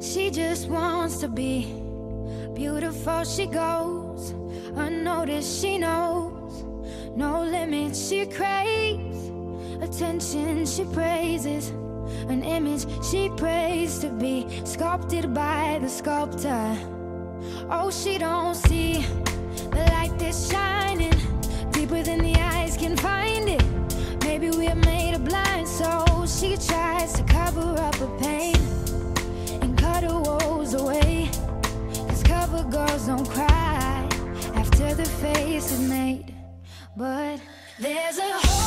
She just wants to be beautiful. She goes unnoticed. She knows no limits. She craves attention. She praises an image. She prays to be sculpted by the sculptor. Oh, she don't see the light that shines. the girls don't cry after the face is made, but there's a hole.